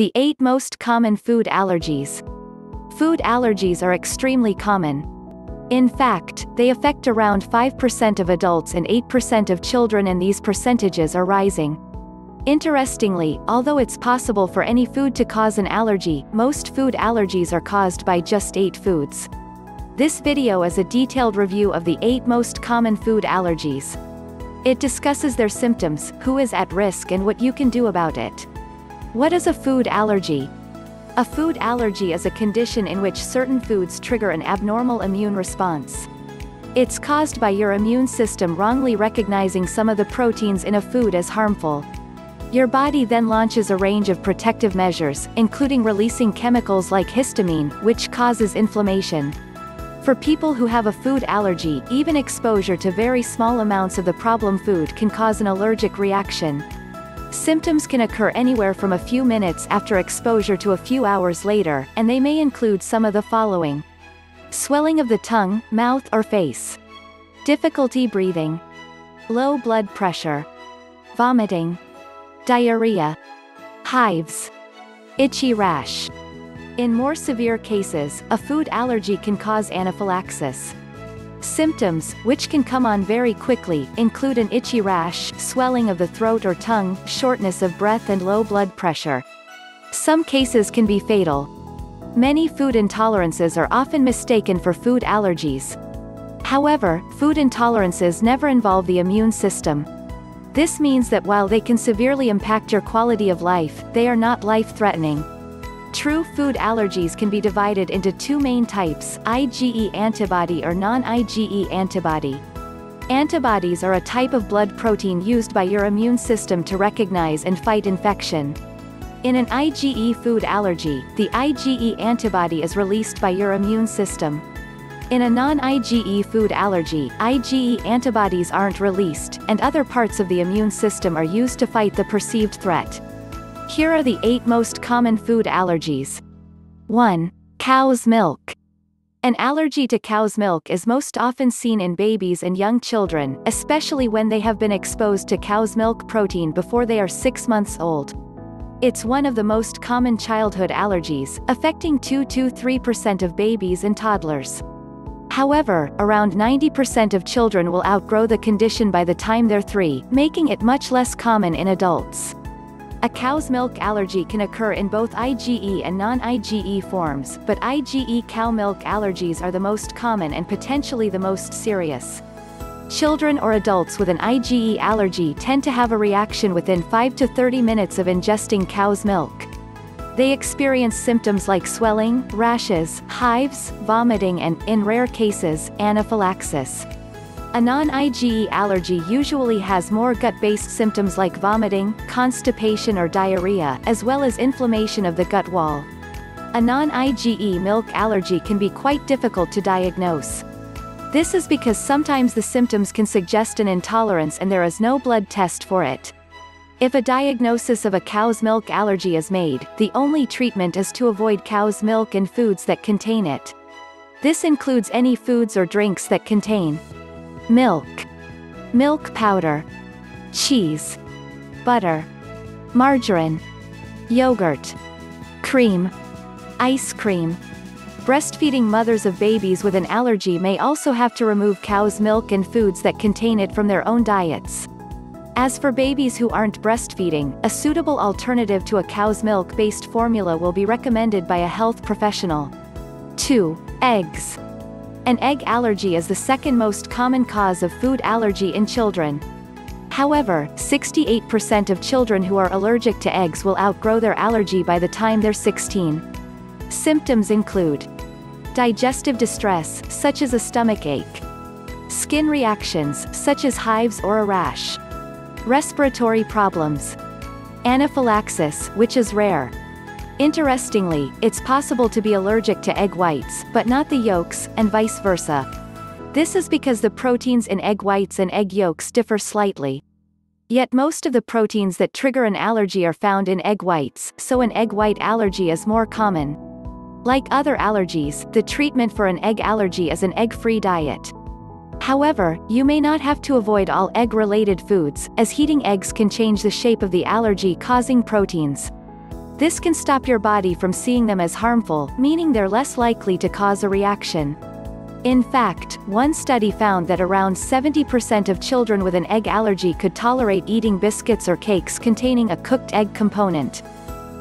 The 8 most common food allergies. Food allergies are extremely common. In fact, they affect around 5% of adults and 8% of children and these percentages are rising. Interestingly, although it's possible for any food to cause an allergy, most food allergies are caused by just 8 foods. This video is a detailed review of the 8 most common food allergies. It discusses their symptoms, who is at risk and what you can do about it. What is a food allergy? A food allergy is a condition in which certain foods trigger an abnormal immune response. It's caused by your immune system wrongly recognizing some of the proteins in a food as harmful. Your body then launches a range of protective measures, including releasing chemicals like histamine, which causes inflammation. For people who have a food allergy, even exposure to very small amounts of the problem food can cause an allergic reaction. Symptoms can occur anywhere from a few minutes after exposure to a few hours later, and they may include some of the following. Swelling of the tongue, mouth or face. Difficulty breathing. Low blood pressure. Vomiting diarrhea, hives, itchy rash. In more severe cases, a food allergy can cause anaphylaxis. Symptoms, which can come on very quickly, include an itchy rash, swelling of the throat or tongue, shortness of breath and low blood pressure. Some cases can be fatal. Many food intolerances are often mistaken for food allergies. However, food intolerances never involve the immune system, this means that while they can severely impact your quality of life, they are not life-threatening. True food allergies can be divided into two main types, IgE antibody or non-IgE antibody. Antibodies are a type of blood protein used by your immune system to recognize and fight infection. In an IgE food allergy, the IgE antibody is released by your immune system. In a non-IgE food allergy, IgE antibodies aren't released, and other parts of the immune system are used to fight the perceived threat. Here are the 8 most common food allergies. 1. Cow's milk. An allergy to cow's milk is most often seen in babies and young children, especially when they have been exposed to cow's milk protein before they are 6 months old. It's one of the most common childhood allergies, affecting 2-3% of babies and toddlers. However, around 90% of children will outgrow the condition by the time they're 3, making it much less common in adults. A cow's milk allergy can occur in both IgE and non-IgE forms, but IgE cow milk allergies are the most common and potentially the most serious. Children or adults with an IgE allergy tend to have a reaction within 5 to 30 minutes of ingesting cow's milk. They experience symptoms like swelling, rashes, hives, vomiting and, in rare cases, anaphylaxis. A non-IgE allergy usually has more gut-based symptoms like vomiting, constipation or diarrhea, as well as inflammation of the gut wall. A non-IgE milk allergy can be quite difficult to diagnose. This is because sometimes the symptoms can suggest an intolerance and there is no blood test for it. If a diagnosis of a cow's milk allergy is made, the only treatment is to avoid cow's milk and foods that contain it. This includes any foods or drinks that contain milk, milk powder, cheese, butter, margarine, yogurt, cream, ice cream. Breastfeeding mothers of babies with an allergy may also have to remove cow's milk and foods that contain it from their own diets. As for babies who aren't breastfeeding, a suitable alternative to a cow's milk-based formula will be recommended by a health professional. 2. Eggs. An egg allergy is the second most common cause of food allergy in children. However, 68% of children who are allergic to eggs will outgrow their allergy by the time they're 16. Symptoms include digestive distress, such as a stomach ache, skin reactions, such as hives or a rash, Respiratory problems. Anaphylaxis, which is rare. Interestingly, it's possible to be allergic to egg whites, but not the yolks, and vice versa. This is because the proteins in egg whites and egg yolks differ slightly. Yet most of the proteins that trigger an allergy are found in egg whites, so an egg white allergy is more common. Like other allergies, the treatment for an egg allergy is an egg-free diet. However, you may not have to avoid all egg-related foods, as heating eggs can change the shape of the allergy causing proteins. This can stop your body from seeing them as harmful, meaning they're less likely to cause a reaction. In fact, one study found that around 70% of children with an egg allergy could tolerate eating biscuits or cakes containing a cooked egg component.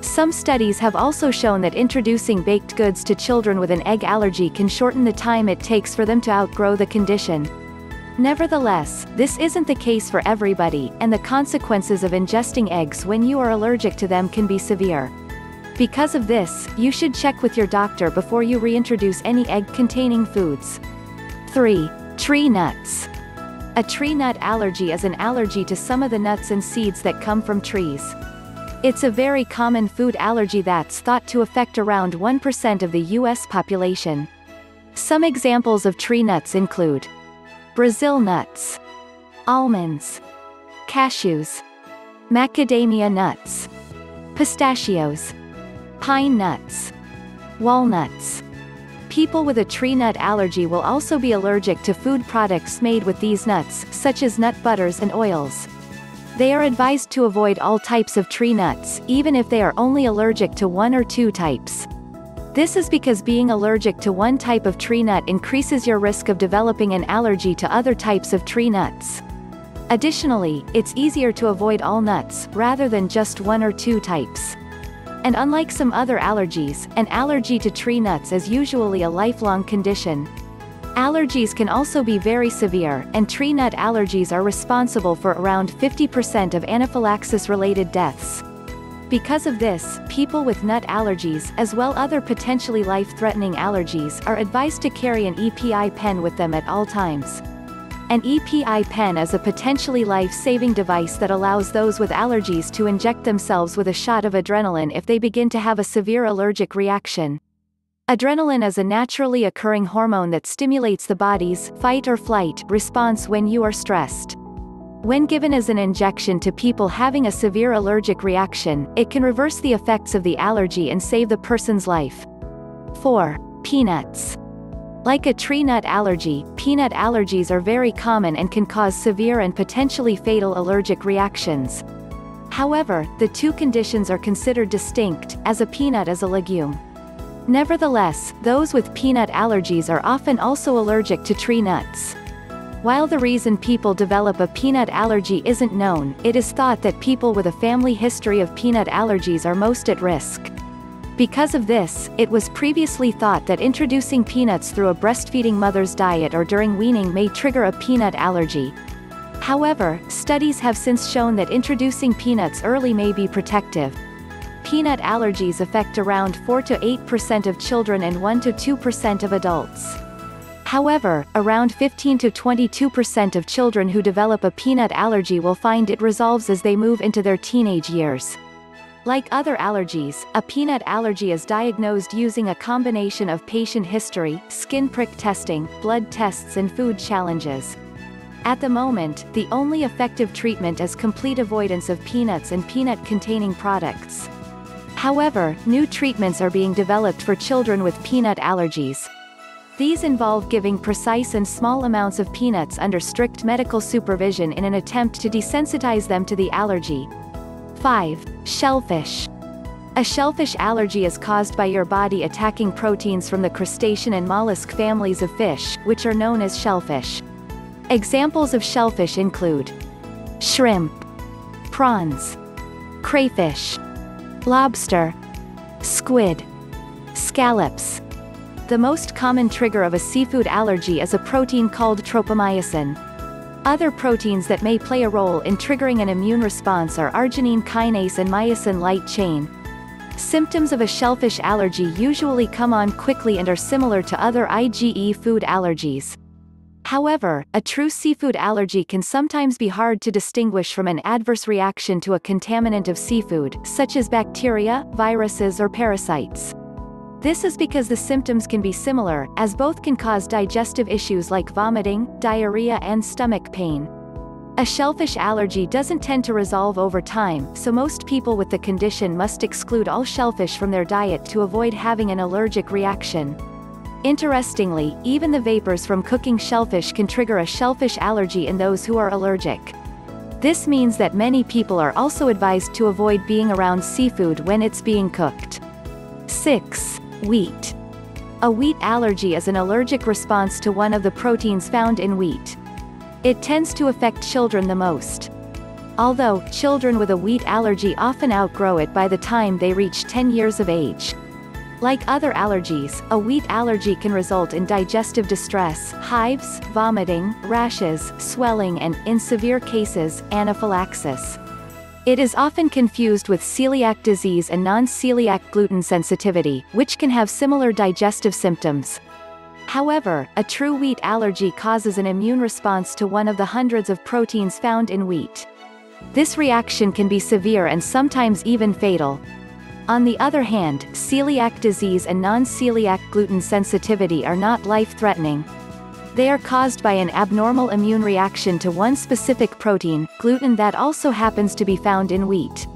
Some studies have also shown that introducing baked goods to children with an egg allergy can shorten the time it takes for them to outgrow the condition. Nevertheless, this isn't the case for everybody, and the consequences of ingesting eggs when you are allergic to them can be severe. Because of this, you should check with your doctor before you reintroduce any egg-containing foods. 3. Tree nuts. A tree nut allergy is an allergy to some of the nuts and seeds that come from trees. It's a very common food allergy that's thought to affect around 1% of the U.S. population. Some examples of tree nuts include Brazil nuts, almonds, cashews, macadamia nuts, pistachios, pine nuts, walnuts. People with a tree nut allergy will also be allergic to food products made with these nuts, such as nut butters and oils. They are advised to avoid all types of tree nuts, even if they are only allergic to one or two types. This is because being allergic to one type of tree nut increases your risk of developing an allergy to other types of tree nuts. Additionally, it's easier to avoid all nuts, rather than just one or two types. And unlike some other allergies, an allergy to tree nuts is usually a lifelong condition. Allergies can also be very severe, and tree nut allergies are responsible for around 50% of anaphylaxis-related deaths. Because of this, people with nut allergies, as well other potentially life-threatening allergies, are advised to carry an EpiPen with them at all times. An EpiPen is a potentially life-saving device that allows those with allergies to inject themselves with a shot of adrenaline if they begin to have a severe allergic reaction. Adrenaline is a naturally occurring hormone that stimulates the body's fight or flight response when you are stressed. When given as an injection to people having a severe allergic reaction, it can reverse the effects of the allergy and save the person's life. 4. Peanuts. Like a tree nut allergy, peanut allergies are very common and can cause severe and potentially fatal allergic reactions. However, the two conditions are considered distinct, as a peanut is a legume. Nevertheless, those with peanut allergies are often also allergic to tree nuts. While the reason people develop a peanut allergy isn't known, it is thought that people with a family history of peanut allergies are most at risk. Because of this, it was previously thought that introducing peanuts through a breastfeeding mother's diet or during weaning may trigger a peanut allergy. However, studies have since shown that introducing peanuts early may be protective. Peanut allergies affect around 4 to 8% of children and 1 to 2% of adults. However, around 15 to 22% of children who develop a peanut allergy will find it resolves as they move into their teenage years. Like other allergies, a peanut allergy is diagnosed using a combination of patient history, skin prick testing, blood tests and food challenges. At the moment, the only effective treatment is complete avoidance of peanuts and peanut-containing products. However, new treatments are being developed for children with peanut allergies. These involve giving precise and small amounts of peanuts under strict medical supervision in an attempt to desensitize them to the allergy. 5. Shellfish. A shellfish allergy is caused by your body attacking proteins from the crustacean and mollusk families of fish, which are known as shellfish. Examples of shellfish include shrimp, prawns, crayfish, lobster, squid, scallops. The most common trigger of a seafood allergy is a protein called tropomyosin. Other proteins that may play a role in triggering an immune response are arginine kinase and myosin light chain. Symptoms of a shellfish allergy usually come on quickly and are similar to other IgE food allergies. However, a true seafood allergy can sometimes be hard to distinguish from an adverse reaction to a contaminant of seafood, such as bacteria, viruses or parasites. This is because the symptoms can be similar, as both can cause digestive issues like vomiting, diarrhea and stomach pain. A shellfish allergy doesn't tend to resolve over time, so most people with the condition must exclude all shellfish from their diet to avoid having an allergic reaction. Interestingly, even the vapors from cooking shellfish can trigger a shellfish allergy in those who are allergic. This means that many people are also advised to avoid being around seafood when it's being cooked. 6. Wheat. A wheat allergy is an allergic response to one of the proteins found in wheat. It tends to affect children the most. Although, children with a wheat allergy often outgrow it by the time they reach 10 years of age. Like other allergies, a wheat allergy can result in digestive distress, hives, vomiting, rashes, swelling and, in severe cases, anaphylaxis. It is often confused with celiac disease and non-celiac gluten sensitivity, which can have similar digestive symptoms. However, a true wheat allergy causes an immune response to one of the hundreds of proteins found in wheat. This reaction can be severe and sometimes even fatal. On the other hand, celiac disease and non-celiac gluten sensitivity are not life-threatening, they are caused by an abnormal immune reaction to one specific protein, gluten that also happens to be found in wheat.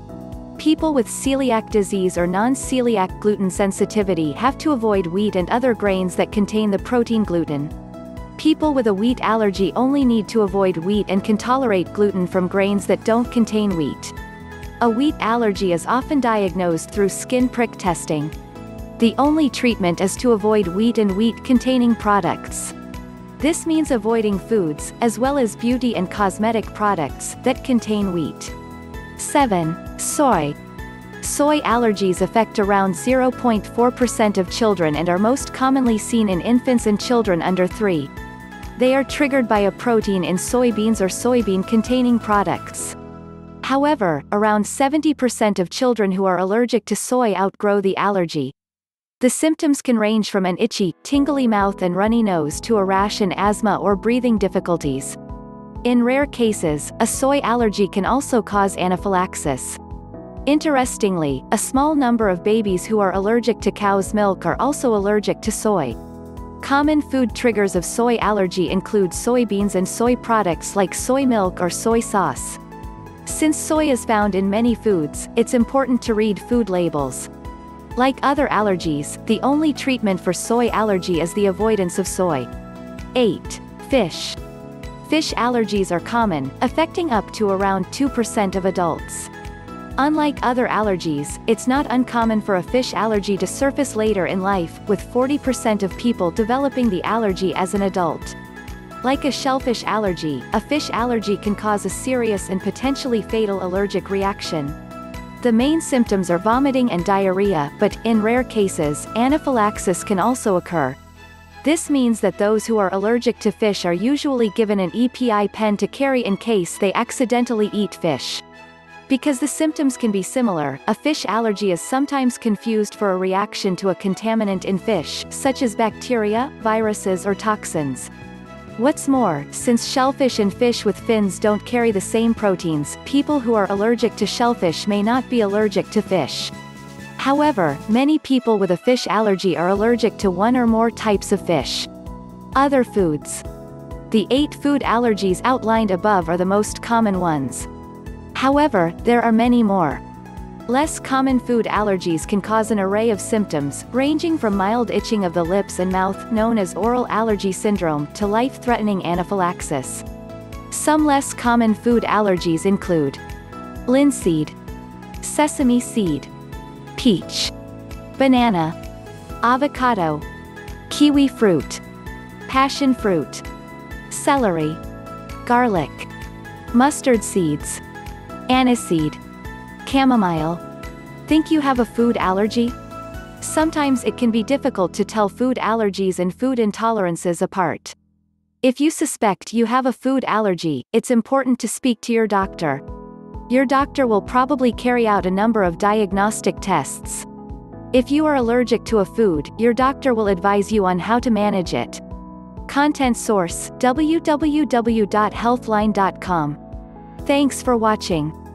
People with celiac disease or non-celiac gluten sensitivity have to avoid wheat and other grains that contain the protein gluten. People with a wheat allergy only need to avoid wheat and can tolerate gluten from grains that don't contain wheat. A wheat allergy is often diagnosed through skin prick testing. The only treatment is to avoid wheat and wheat-containing products. This means avoiding foods, as well as beauty and cosmetic products, that contain wheat. 7. Soy. Soy allergies affect around 0.4% of children and are most commonly seen in infants and children under 3. They are triggered by a protein in soybeans or soybean-containing products. However, around 70% of children who are allergic to soy outgrow the allergy, the symptoms can range from an itchy, tingly mouth and runny nose to a rash and asthma or breathing difficulties. In rare cases, a soy allergy can also cause anaphylaxis. Interestingly, a small number of babies who are allergic to cow's milk are also allergic to soy. Common food triggers of soy allergy include soybeans and soy products like soy milk or soy sauce. Since soy is found in many foods, it's important to read food labels. Like other allergies, the only treatment for soy allergy is the avoidance of soy. 8. Fish. Fish allergies are common, affecting up to around 2% of adults. Unlike other allergies, it's not uncommon for a fish allergy to surface later in life, with 40% of people developing the allergy as an adult. Like a shellfish allergy, a fish allergy can cause a serious and potentially fatal allergic reaction. The main symptoms are vomiting and diarrhea, but, in rare cases, anaphylaxis can also occur. This means that those who are allergic to fish are usually given an EpiPen to carry in case they accidentally eat fish. Because the symptoms can be similar, a fish allergy is sometimes confused for a reaction to a contaminant in fish, such as bacteria, viruses or toxins. What's more, since shellfish and fish with fins don't carry the same proteins, people who are allergic to shellfish may not be allergic to fish. However, many people with a fish allergy are allergic to one or more types of fish. Other foods. The eight food allergies outlined above are the most common ones. However, there are many more. Less common food allergies can cause an array of symptoms, ranging from mild itching of the lips and mouth known as oral allergy syndrome to life-threatening anaphylaxis. Some less common food allergies include linseed, sesame seed, peach, banana, avocado, kiwi fruit, passion fruit, celery, garlic, mustard seeds, aniseed, Chamomile. Think you have a food allergy? Sometimes it can be difficult to tell food allergies and food intolerances apart. If you suspect you have a food allergy, it's important to speak to your doctor. Your doctor will probably carry out a number of diagnostic tests. If you are allergic to a food, your doctor will advise you on how to manage it. Content source www.healthline.com. Thanks for watching.